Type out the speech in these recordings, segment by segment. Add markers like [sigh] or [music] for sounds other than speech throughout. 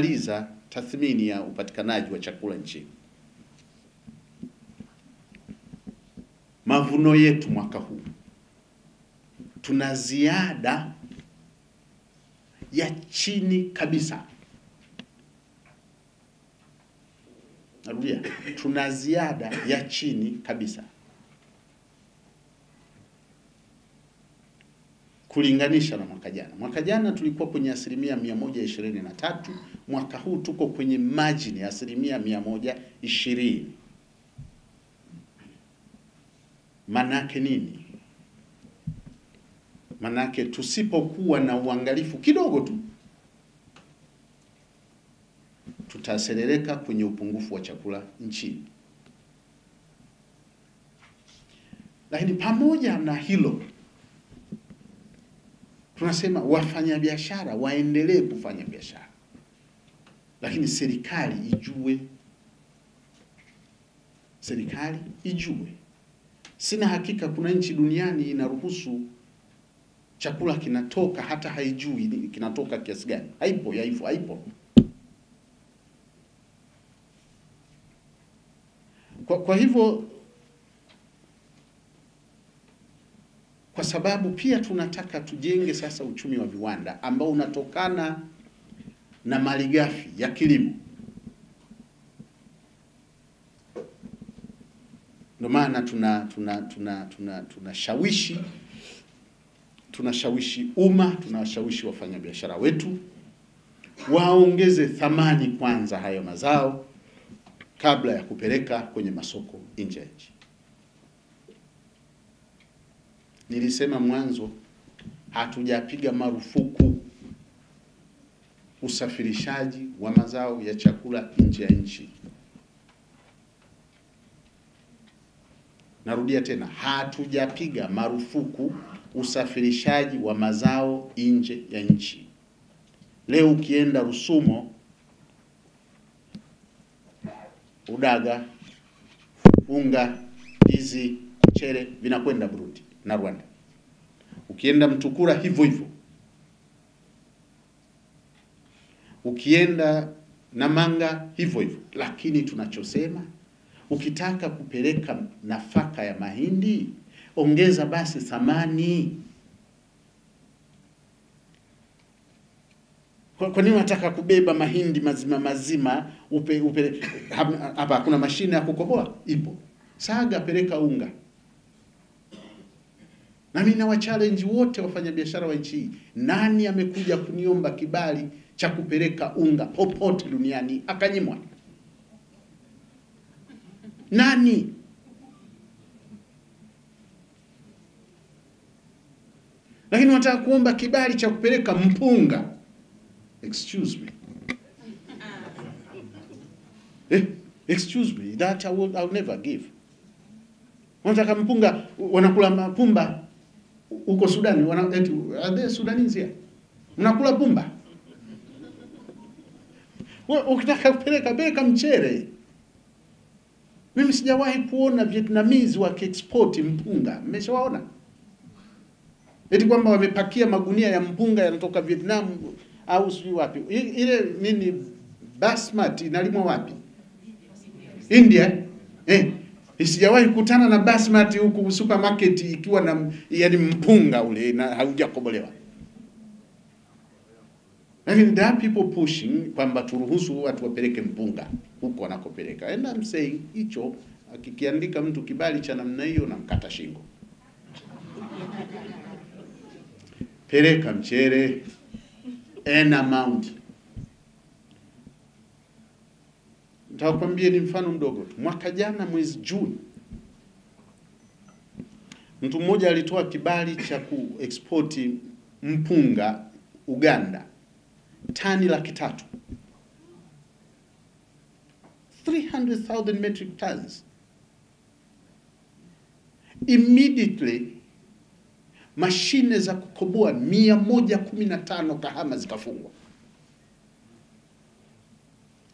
tumemaliza tathmini ya upatikanaji wa chakula nchini. Mavuno yetu mwaka huu tuna ziada ya chini kabisa. Narudia, tuna ziada ya chini kabisa kulinganisha na mwaka jana. Mwaka jana tulikuwa kwenye asilimia mia moja ishirini na tatu mwaka huu tuko kwenye margin ya asilimia mia moja ishirini. Manake nini? Manake tusipokuwa na uangalifu kidogo tu tutaserereka kwenye upungufu wa chakula nchini. Lakini pamoja na hilo, tunasema wafanyabiashara waendelee kufanya biashara, lakini serikali ijue, serikali ijue. Sina hakika kuna nchi duniani inaruhusu chakula kinatoka hata haijui kinatoka kiasi gani. Haipo, ya hivyo, haipo. Kwa, kwa hivyo kwa sababu pia tunataka tujenge sasa uchumi wa viwanda ambao unatokana na malighafi ya kilimo. Ndio maana tuna tuna tuna tuna tunashawishi tunashawishi umma, tunawashawishi wafanyabiashara wetu waongeze thamani kwanza hayo mazao kabla ya kupeleka kwenye masoko nje ya nchi. Nilisema mwanzo, hatujapiga marufuku usafirishaji wa mazao ya chakula nje ya nchi. Narudia tena, hatujapiga marufuku usafirishaji wa mazao nje ya nchi. Leo ukienda Rusumo, udaga, unga, ndizi, mchele vinakwenda Burundi na Rwanda. Ukienda Mtukura hivyo hivyo. Ukienda Namanga hivyo hivyo. Lakini tunachosema ukitaka kupeleka nafaka ya mahindi ongeza basi thamani. Kwa, nini unataka kubeba mahindi mazima mazima upe, upe hapa hakuna mashine ya kukoboa? Ipo. Saga, peleka unga. Na mimi nawa challenge wote wafanyabiashara wa nchi hii, nani amekuja kuniomba kibali cha kupeleka unga popote duniani akanyimwa? Nani? Lakini wanataka kuomba kibali cha kupeleka mpunga. Excuse me. [laughs] Eh, excuse me, that I will, I'll never give. Wanataka mpunga, wanakula mapumba huko Sudani, wana eti they Sudanese? Mnakula pumba? Wewe ukitaka kupeleka beka mchere. Mimi sijawahi kuona Vietnamese wakiexport mpunga. Mmeshawaona? Eti kwamba wamepakia magunia ya mpunga yanatoka Vietnam au sijui wapi. Ile nini basmati inalimwa wapi? India. Eh, sijawahi kukutana na basmati huku supermarket ikiwa na yani mpunga ule na haujakobolewa. Lakini there are people pushing kwamba turuhusu watu wapeleke mpunga huko wanakopeleka. And I'm saying hicho akikiandika mtu kibali cha namna hiyo na mkata shingo. Peleka mchere an amount. Nitakwambia ni mfano mdogo. Mwaka jana mwezi Juni, mtu mmoja alitoa kibali cha kuexport mpunga Uganda tani laki tatu 300,000 metric tons. Immediately mashine za kukoboa mia moja kumi na tano Kahama zikafungwa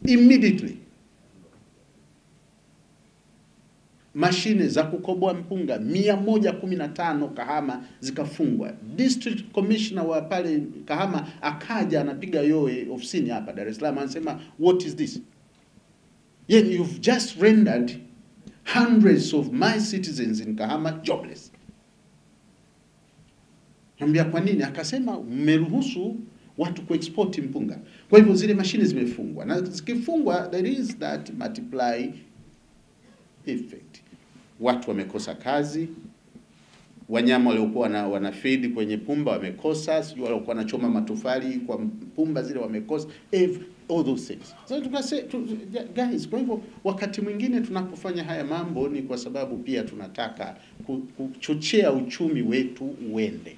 immediately. Mashine za kukoboa mpunga 115 Kahama zikafungwa. District Commissioner wa pale Kahama akaja anapiga yoe ofisini hapa Dar es Salaam, anasema what is this? Yet you've just rendered hundreds of my citizens in Kahama jobless. Nambia kwa nini? Akasema mmeruhusu watu kuexport mpunga, kwa hivyo zile mashine zimefungwa, na zikifungwa there is that multiply effect watu wamekosa kazi, wanyama waliokuwa wana, wanafidi kwenye pumba wamekosa, sijui waliokuwa wanachoma matofali kwa pumba zile wamekosa Every, all those things. So tukase, tu, guys, kwa hivyo wakati mwingine tunapofanya haya mambo ni kwa sababu pia tunataka kuchochea uchumi wetu uende.